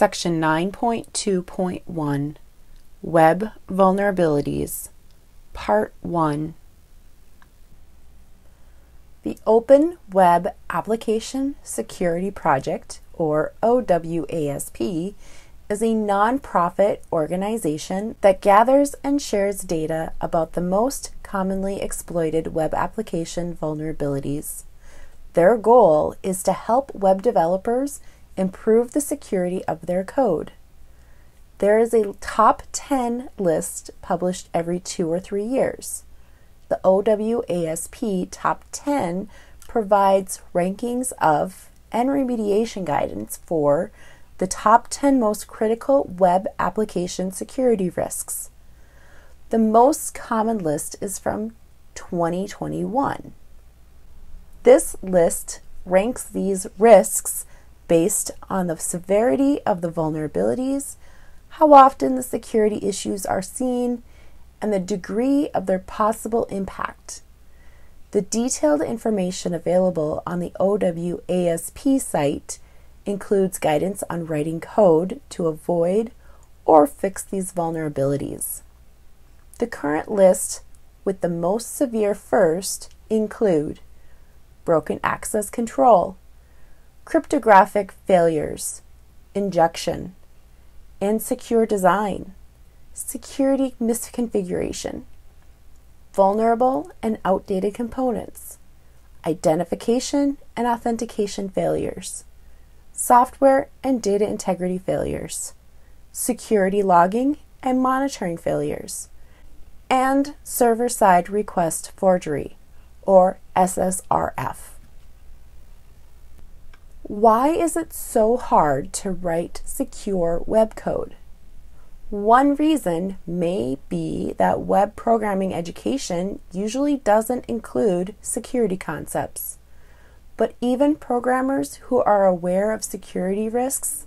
Section 9.2.1 Web Vulnerabilities Part 1 The Open Web Application Security Project, or OWASP, is a nonprofit organization that gathers and shares data about the most commonly exploited web application vulnerabilities. Their goal is to help web developers improve the security of their code. There is a top 10 list published every two or three years. The OWASP Top 10 provides rankings of and remediation guidance for the top 10 most critical web application security risks. The most common list is from 2021. This list ranks these risks based on the severity of the vulnerabilities, how often the security issues are seen, and the degree of their possible impact. The detailed information available on the OWASP site includes guidance on writing code to avoid or fix these vulnerabilities. The current list with the most severe first include broken access control, cryptographic failures, injection, insecure design, security misconfiguration, vulnerable and outdated components, identification and authentication failures, software and data integrity failures, security logging and monitoring failures, and server side request forgery, or SSRF. Why is it so hard to write secure web code? One reason may be that web programming education usually doesn't include security concepts. But even programmers who are aware of security risks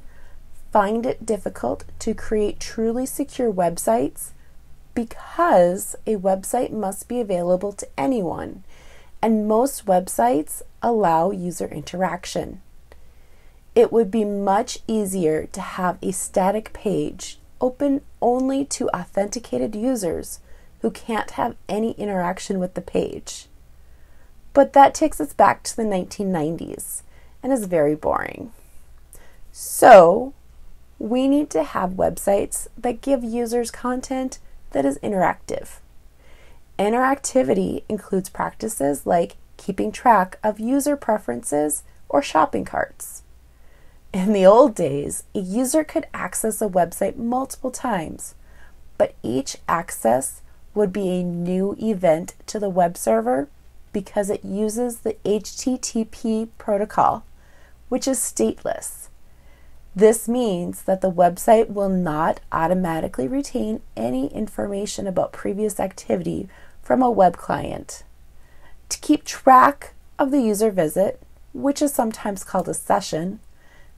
find it difficult to create truly secure websites because a website must be available to anyone, and most websites allow user interaction. It would be much easier to have a static page open only to authenticated users who can't have any interaction with the page. But that takes us back to the 1990s and is very boring. So, we need to have websites that give users content that is interactive. Interactivity includes practices like keeping track of user preferences or shopping carts. In the old days, a user could access a website multiple times, but each access would be a new event to the web server because it uses the HTTP protocol, which is stateless. This means that the website will not automatically retain any information about previous activity from a web client. To keep track of the user visit, which is sometimes called a session,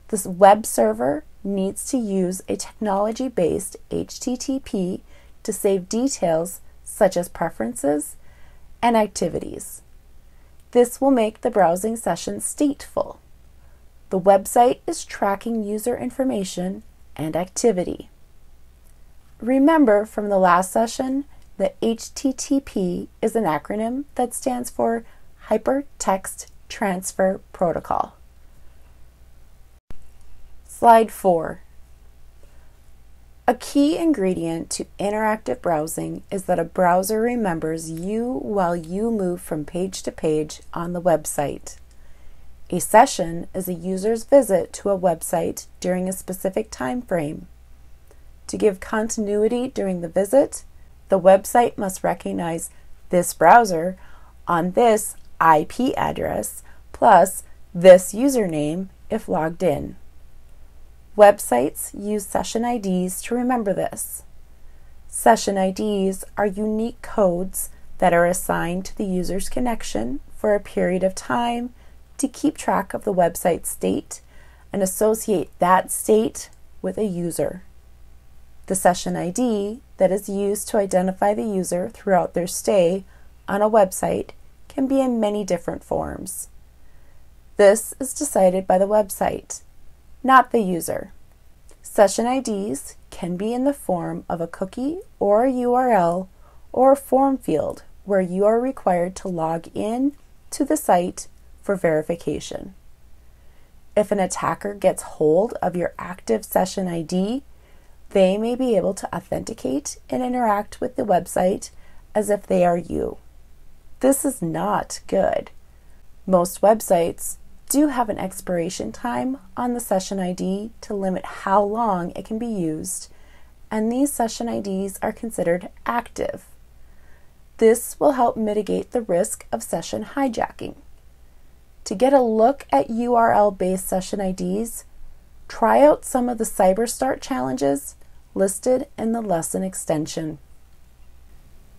this web server needs to use a technology based HTTP to save details such as preferences and activities. This will make the browsing session stateful. The website is tracking user information and activity. Remember from the last session that HTTP is an acronym that stands for Hypertext Transfer Protocol. Slide 4. A key ingredient to interactive browsing is that a browser remembers you while you move from page to page on the website. A session is a user's visit to a website during a specific time frame. To give continuity during the visit, the website must recognize this browser on this IP address plus this username if logged in. Websites use session IDs to remember this. Session IDs are unique codes that are assigned to the user's connection for a period of time to keep track of the website state and associate that state with a user. The session ID that is used to identify the user throughout their stay on a website can be in many different forms. This is decided by the website not the user. Session IDs can be in the form of a cookie or a URL or a form field where you are required to log in to the site for verification. If an attacker gets hold of your active session ID, they may be able to authenticate and interact with the website as if they are you. This is not good. Most websites do have an expiration time on the session ID to limit how long it can be used, and these session IDs are considered active. This will help mitigate the risk of session hijacking. To get a look at URL based session IDs, try out some of the CyberStart challenges listed in the lesson extension.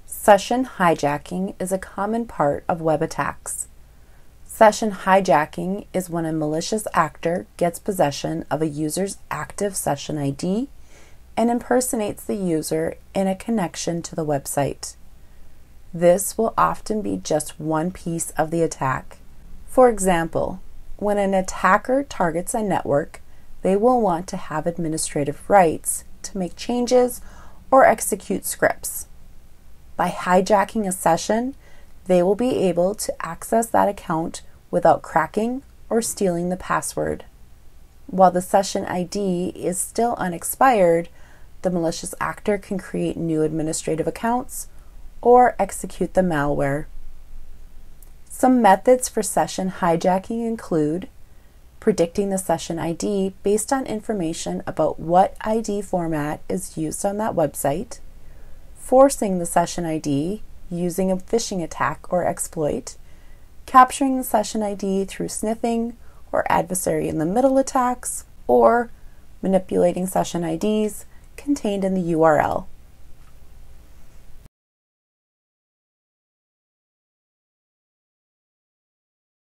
Session hijacking is a common part of web attacks. Session hijacking is when a malicious actor gets possession of a user's active session ID and impersonates the user in a connection to the website. This will often be just one piece of the attack. For example, when an attacker targets a network, they will want to have administrative rights to make changes or execute scripts. By hijacking a session, they will be able to access that account without cracking or stealing the password. While the session ID is still unexpired, the malicious actor can create new administrative accounts or execute the malware. Some methods for session hijacking include predicting the session ID based on information about what ID format is used on that website, forcing the session ID using a phishing attack or exploit, capturing the session ID through sniffing or adversary in the middle attacks, or manipulating session IDs contained in the URL.